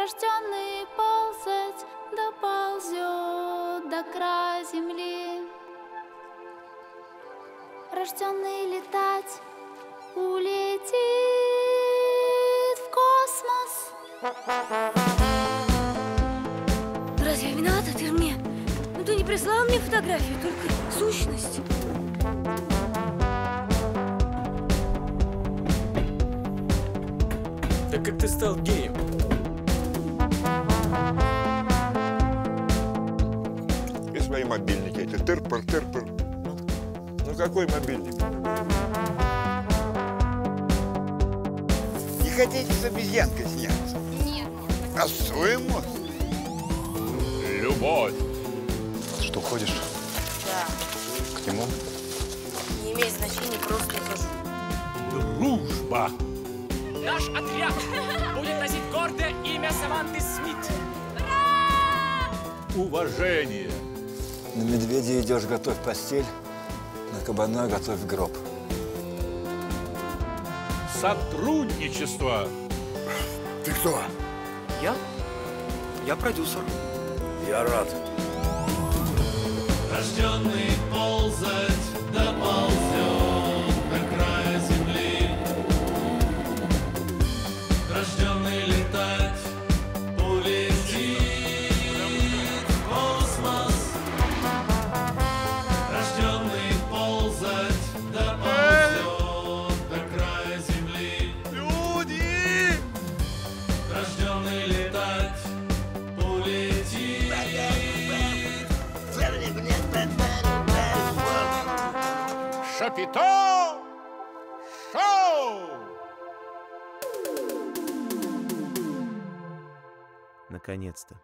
Рожденный ползать, доползет до края земли. Рожденный летать, улетит в космос. Разве я виновата? Ты же мне... Ну ты не прислал мне фотографию, только сущность. Да как ты стал геем? Мобильники эти. Тырпыр, тырпыр. Ну какой мобильник? Не хотите с обезьянкой сняться? Нет. А с своим Любовь. Что, ходишь Да, к нему? не имеет значения, просто хожу. Дружба. Наш отряд будет носить гордое имя Саманты Смит. Уважение. На медведя идешь, готовь постель, на кабана готовь гроб. Сотрудничество. Ты кто? Я? Я продюсер. Я рад. Рожденный ползать Шапито. Шоу. Наконец-то.